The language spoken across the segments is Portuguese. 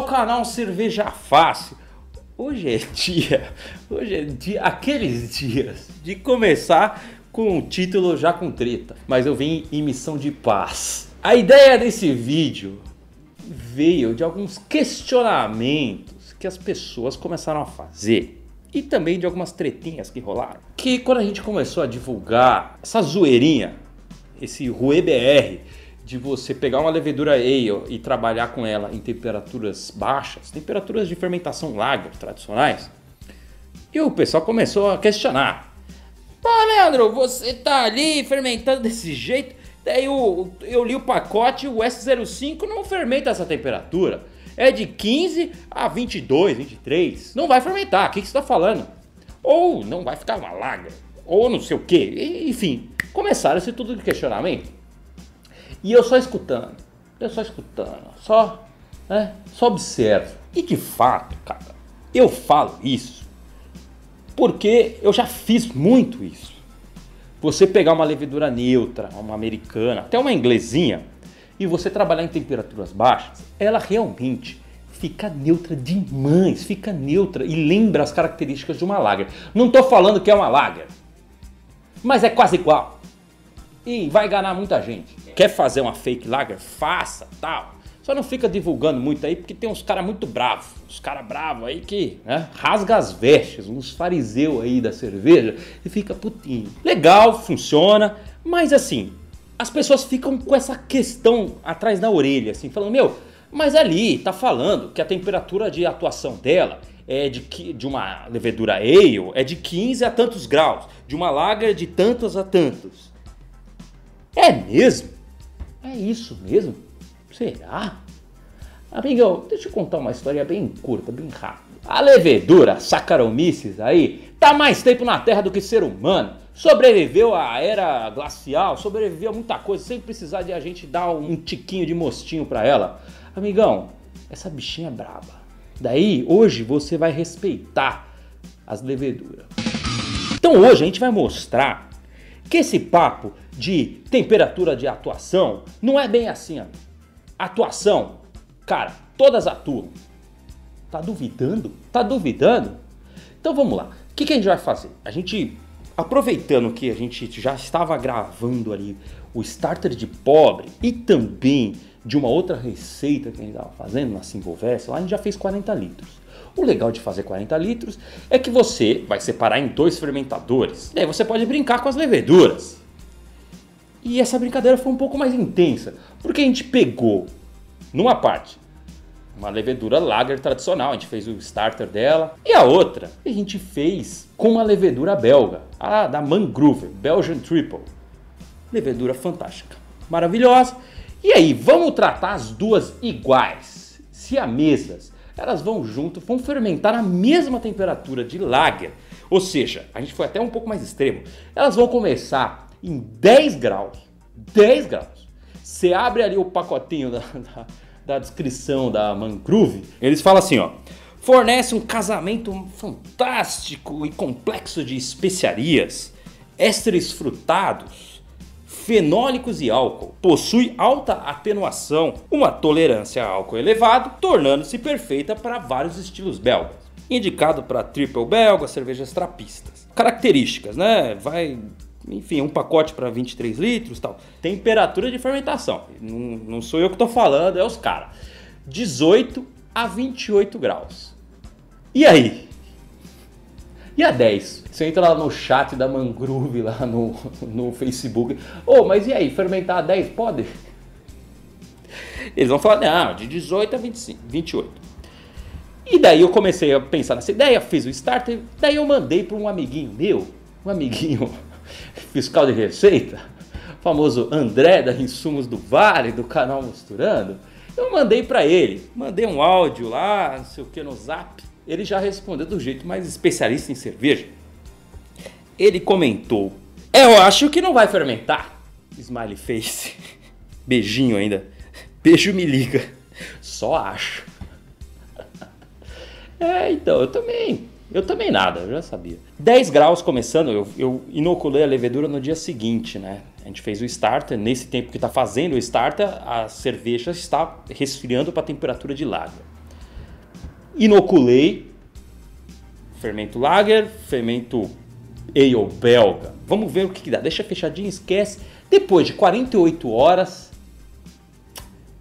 ao canal Cerveja Fácil. Hoje é dia, hoje é dia, aqueles dias de começar com um título já com treta, mas eu vim em missão de paz. A ideia desse vídeo veio de alguns questionamentos que as pessoas começaram a fazer e também de algumas tretinhas que rolaram. Que quando a gente começou a divulgar essa zoeirinha, esse Rue BR, de você pegar uma levedura ale e trabalhar com ela em temperaturas baixas, temperaturas de fermentação lager tradicionais, e o pessoal começou a questionar. Pô, Leandro, você tá ali fermentando desse jeito, daí eu, eu li o pacote, o S05 não fermenta essa temperatura. É de 15 a 22, 23. Não vai fermentar, o que, que você está falando? Ou não vai ficar uma lager, ou não sei o que. Enfim, começaram esse tudo de questionamento. E eu só escutando, eu só escutando, só, né, só observo. E de fato, cara, eu falo isso porque eu já fiz muito isso. Você pegar uma levedura neutra, uma americana, até uma inglesinha, e você trabalhar em temperaturas baixas, ela realmente fica neutra demais, fica neutra e lembra as características de uma lager. Não estou falando que é uma lager, mas é quase igual. E vai enganar muita gente. Quer fazer uma fake lager? Faça, tal. Só não fica divulgando muito aí, porque tem uns caras muito bravos. Uns caras bravos aí que né, rasga as vestes, uns fariseus aí da cerveja e fica putinho. Legal, funciona, mas assim, as pessoas ficam com essa questão atrás da orelha, assim, falando, meu, mas ali tá falando que a temperatura de atuação dela é de, de uma levedura ale é de 15 a tantos graus, de uma lager de tantos a tantos. É mesmo? É isso mesmo? Será? Amigão, deixa eu contar uma história bem curta, bem rápida. A levedura Saccharomyces aí tá mais tempo na Terra do que ser humano. Sobreviveu à era glacial, sobreviveu a muita coisa sem precisar de a gente dar um tiquinho de mostinho para ela. Amigão, essa bichinha é braba. Daí, hoje você vai respeitar as leveduras. Então hoje a gente vai mostrar que esse papo de temperatura de atuação não é bem assim. Ó. Atuação, cara, todas atuam. Tá duvidando? Tá duvidando? Então vamos lá. O que, que a gente vai fazer? A gente, aproveitando que a gente já estava gravando ali o starter de pobre e também de uma outra receita que a gente estava fazendo na Simbolverse, lá a gente já fez 40 litros. O legal de fazer 40 litros é que você vai separar em dois fermentadores. E aí você pode brincar com as leveduras. E essa brincadeira foi um pouco mais intensa, porque a gente pegou numa parte uma levedura lager tradicional, a gente fez o starter dela, e a outra a gente fez com uma levedura belga, a da Mangrove, Belgian Triple. Levedura fantástica, maravilhosa. E aí, vamos tratar as duas iguais, siamesas. Elas vão junto, vão fermentar na mesma temperatura de lager. Ou seja, a gente foi até um pouco mais extremo. Elas vão começar em 10 graus. 10 graus. Você abre ali o pacotinho da, da, da descrição da Mangrove, eles falam assim, ó. Fornece um casamento fantástico e complexo de especiarias, ésteres frutados, fenólicos e álcool. Possui alta atenuação, uma tolerância a álcool elevado, tornando-se perfeita para vários estilos belgas. Indicado para triple belga, cervejas trapistas. Características, né? Vai enfim, um pacote para 23 litros tal. Temperatura de fermentação. Não, não sou eu que estou falando, é os caras. 18 a 28 graus. E aí? E a 10? Você entra lá no chat da Mangrove, lá no, no Facebook. Ô, oh, mas e aí? Fermentar a 10 pode? Eles vão falar, não, de 18 a 25, 28. E daí eu comecei a pensar nessa ideia, fiz o starter, daí eu mandei para um amiguinho meu, um amiguinho fiscal de receita, famoso André da Insumos do Vale, do canal Mosturando, eu mandei para ele, mandei um áudio lá, não sei o que no zap, ele já respondeu do jeito mais especialista em cerveja. Ele comentou, eu acho que não vai fermentar. Smiley face, beijinho ainda, beijo me liga, só acho. É, então, eu também eu também nada, eu já sabia. 10 graus começando, eu, eu inoculei a levedura no dia seguinte, né? A gente fez o starter, nesse tempo que está fazendo o starter, a cerveja está resfriando para a temperatura de lager. Inoculei fermento lager, fermento ale belga. Vamos ver o que, que dá. Deixa fechadinho, esquece. Depois de 48 horas,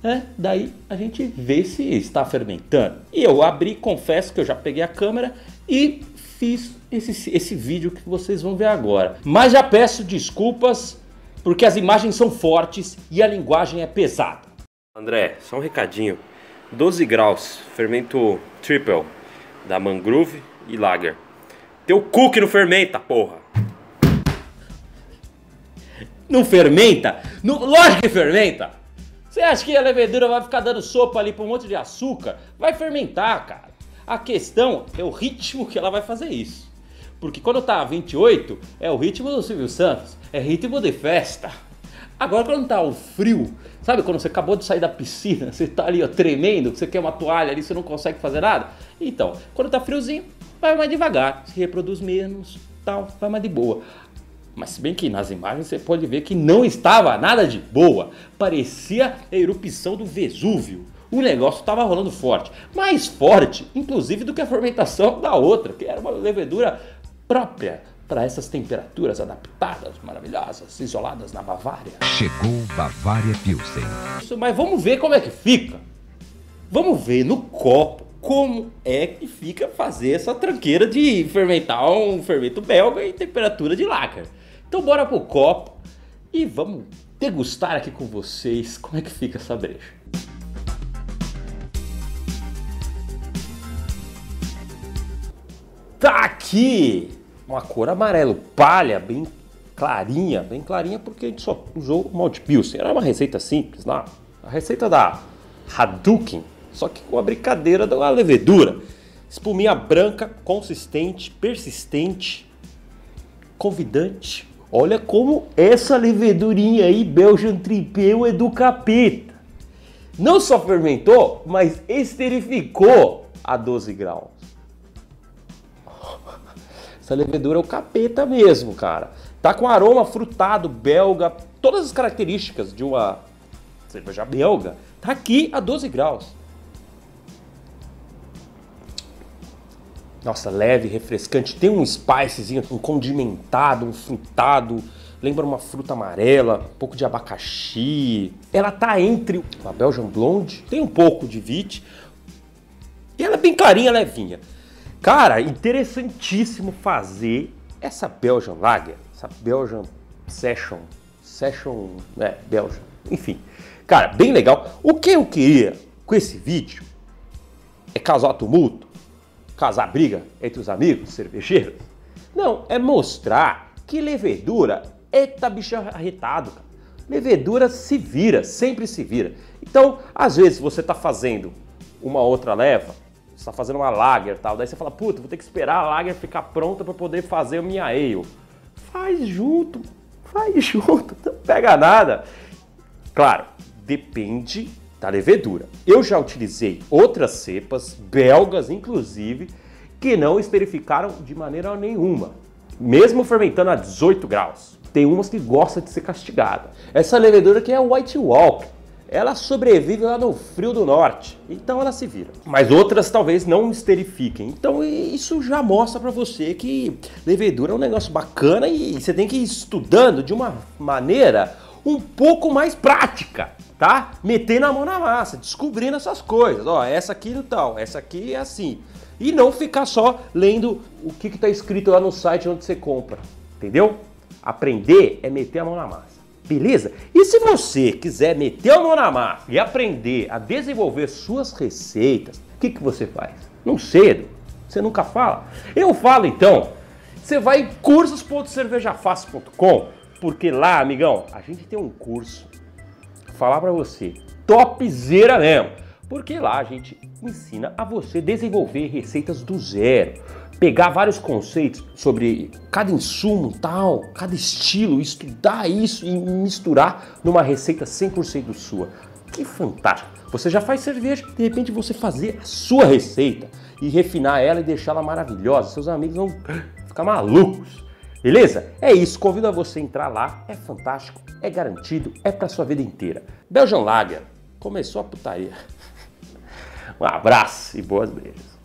né, daí a gente vê se está fermentando. E eu abri, confesso que eu já peguei a câmera e fiz esse, esse vídeo que vocês vão ver agora. Mas já peço desculpas porque as imagens são fortes e a linguagem é pesada. André, só um recadinho. 12 graus, fermento triple da Mangrove e Lager. Teu cu que não fermenta, porra! Não fermenta? Não, lógico que fermenta! Você acha que a levedura vai ficar dando sopa ali para um monte de açúcar? Vai fermentar, cara. A questão é o ritmo que ela vai fazer isso. Porque quando tá 28, é o ritmo do Silvio Santos, é ritmo de festa. Agora quando tá o frio, sabe quando você acabou de sair da piscina, você tá ali ó, tremendo, você quer uma toalha ali, você não consegue fazer nada? Então, quando tá friozinho, vai mais devagar, se reproduz menos, tal, vai mais de boa. Mas se bem que nas imagens você pode ver que não estava nada de boa, parecia a erupção do Vesúvio. O negócio estava rolando forte, mais forte, inclusive, do que a fermentação da outra, que era uma levedura própria para essas temperaturas adaptadas, maravilhosas, isoladas na Bavária. Chegou Bavária Pilsen. Mas vamos ver como é que fica. Vamos ver no copo como é que fica fazer essa tranqueira de fermentar um fermento belga em temperatura de lager. Então bora pro copo e vamos degustar aqui com vocês como é que fica essa breja. Tá aqui uma cor amarelo, palha, bem clarinha, bem clarinha porque a gente só usou o malte pilsen. Era uma receita simples lá, a receita da Hadouken, só que com a brincadeira da levedura. Espuminha branca, consistente, persistente, convidante. Olha como essa levedurinha aí, Belgian Tripeu, é do capeta. Não só fermentou, mas esterificou a 12 graus. Essa levedura é o capeta mesmo, cara. Tá com aroma frutado, belga, todas as características de uma cerveja belga. Tá aqui a 12 graus. Nossa, leve, refrescante. Tem um spicezinho, um condimentado, um frutado. Lembra uma fruta amarela, um pouco de abacaxi. Ela tá entre uma Belgian Blonde, tem um pouco de vite. E ela é bem clarinha, levinha. Cara, interessantíssimo fazer essa Belgian Lager, essa Belgian Session, Session, é, Belgian, enfim. Cara, bem legal. O que eu queria com esse vídeo é causar tumulto, causar briga entre os amigos cervejeiros. Não, é mostrar que levedura é bicho arretado, cara. Levedura se vira, sempre se vira. Então, às vezes você está fazendo uma outra leva, você tá fazendo uma lager tal, daí você fala, puta, vou ter que esperar a lager ficar pronta para poder fazer a minha ale. Faz junto, faz junto, não pega nada. Claro, depende da levedura. Eu já utilizei outras cepas, belgas inclusive, que não esterificaram de maneira nenhuma, mesmo fermentando a 18 graus. Tem umas que gostam de ser castigada. Essa levedura aqui é White Walk ela sobrevive lá no frio do norte, então ela se vira. Mas outras talvez não esterifiquem. Então isso já mostra para você que levedura é um negócio bacana e você tem que ir estudando de uma maneira um pouco mais prática, tá? Metendo a mão na massa, descobrindo essas coisas. Ó, essa aqui no tal, essa aqui é assim. E não ficar só lendo o que está escrito lá no site onde você compra, entendeu? Aprender é meter a mão na massa. Beleza? E se você quiser meter a mão na massa e aprender a desenvolver suas receitas, o que, que você faz? Não cedo. Você nunca fala? Eu falo então. Você vai em cursos.cervejafácil.com, porque lá, amigão, a gente tem um curso, falar para você, topzera mesmo. Porque lá a gente ensina a você desenvolver receitas do zero pegar vários conceitos sobre cada insumo tal, cada estilo, estudar isso e misturar numa receita 100% sua. Que fantástico! Você já faz cerveja, de repente você fazer a sua receita e refinar ela e deixá-la maravilhosa. Seus amigos vão ficar malucos. Beleza? É isso, convido a você entrar lá, é fantástico, é garantido, é para sua vida inteira. Belgian Lager, começou a putaria. Um abraço e boas brejas.